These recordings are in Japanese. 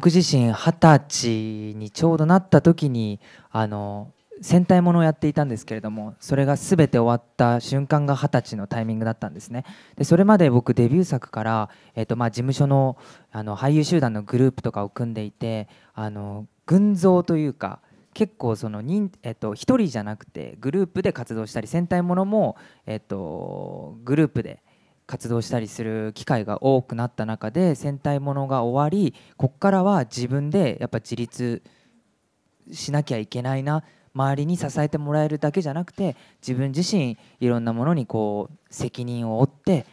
僕自身二十歳にちょうどなった時にあの戦隊ものをやっていたんですけれどもそれが全て終わった瞬間が二十歳のタイミングだったんですね。でそれまで僕デビュー作から、えーとまあ、事務所のあの俳優集団のグループとかを組んでいてあの群像というか結構その人、えっと、1人じゃなくてグループで活動したり戦隊ものも、えっと、グループで活動したりする機会が多くなった中で戦隊ものが終わりここからは自分でやっぱ自立しなきゃいけないな周りに支えてもらえるだけじゃなくて自分自身いろんなものにこう責任を負って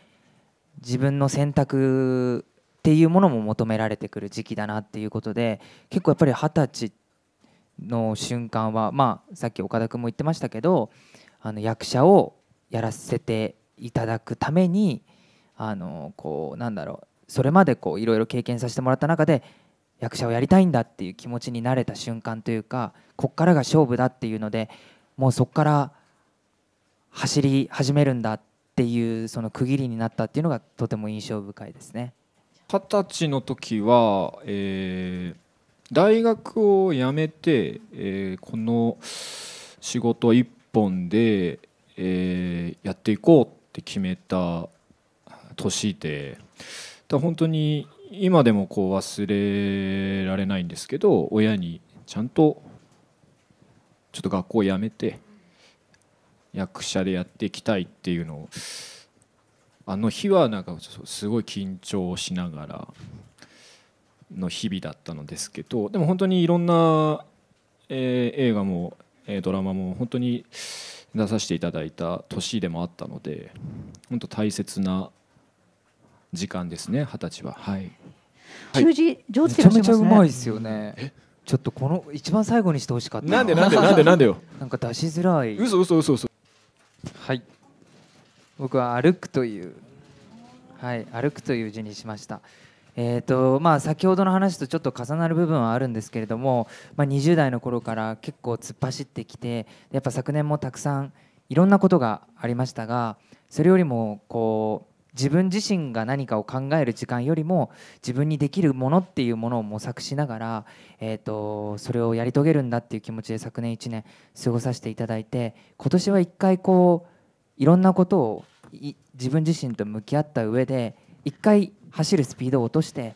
自分の選択っていうものも求められてくる時期だなっていうことで結構やっぱり二十歳の瞬間はまあさっき岡田君も言ってましたけどあの役者をやらせていただくためにあのこうなんだろうそれまでこういろいろ経験させてもらった中で役者をやりたいんだっていう気持ちになれた瞬間というかこっからが勝負だっていうのでもうそこから走り始めるんだっていうその区切りになったっていうのがとても印象深いですね。二十歳の時は、えー、大学を辞めて、えー、この仕事一本で、えー、やっていこうって決めた年でだ本当に今でもこう忘れられないんですけど親にちゃんとちょっと学校を辞めて役者でやっていきたいっていうのをあの日はなんかすごい緊張しながらの日々だったのですけどでも本当にいろんな、えー、映画も、えー、ドラマも本当に出させていただいた年でもあったので本当大切な時間ですね二十歳ははい。習字上手、ね、めちゃめちゃうまいですよね。ちょっとこの一番最後にしてほしかったなんでなんでなんでなんでよ。なんか出しづらい。嘘嘘嘘嘘。はい。僕は歩くというはい歩くという字にしました。えーとまあ、先ほどの話とちょっと重なる部分はあるんですけれども、まあ、20代の頃から結構突っ走ってきてやっぱ昨年もたくさんいろんなことがありましたがそれよりもこう自分自身が何かを考える時間よりも自分にできるものっていうものを模索しながら、えーと、それをやり遂げるんだっていう気持ちで昨年1年過ごさせていただいて今年は一回こういろんなことを自分自身と向き合った上で一回走るスピードを落として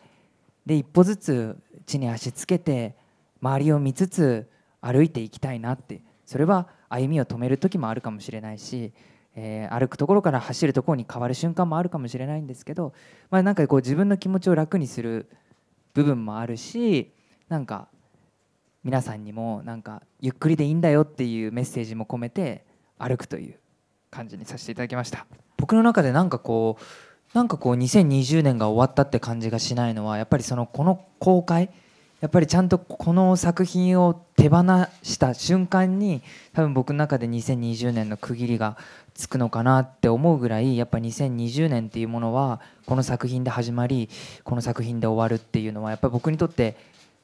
で一歩ずつ地に足つけて周りを見つつ歩いていきたいなってそれは歩みを止める時もあるかもしれないし、えー、歩くところから走るところに変わる瞬間もあるかもしれないんですけど、まあ、なんかこう自分の気持ちを楽にする部分もあるしなんか皆さんにもなんかゆっくりでいいんだよっていうメッセージも込めて歩くという感じにさせていただきました。僕の中でなんかこうなんかこう2020年が終わったって感じがしないのはやっぱりそのこの公開やっぱりちゃんとこの作品を手放した瞬間に多分僕の中で2020年の区切りがつくのかなって思うぐらいやっぱ2020年っていうものはこの作品で始まりこの作品で終わるっていうのはやっぱり僕にとって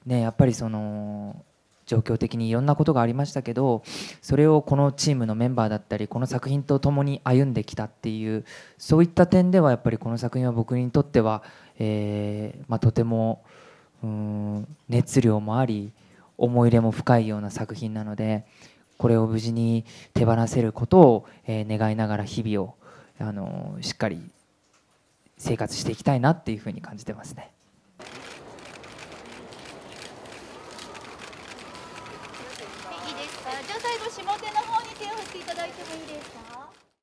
ねやっぱりその状況的にいろんなことがありましたけどそれをこのチームのメンバーだったりこの作品と共に歩んできたっていうそういった点ではやっぱりこの作品は僕にとっては、えーまあ、とても熱量もあり思い入れも深いような作品なのでこれを無事に手放せることを、えー、願いながら日々をあのしっかり生活していきたいなっていうふうに感じてますね。いいですか。じゃあ最後下手の方に手を振っていただいてもいいですか？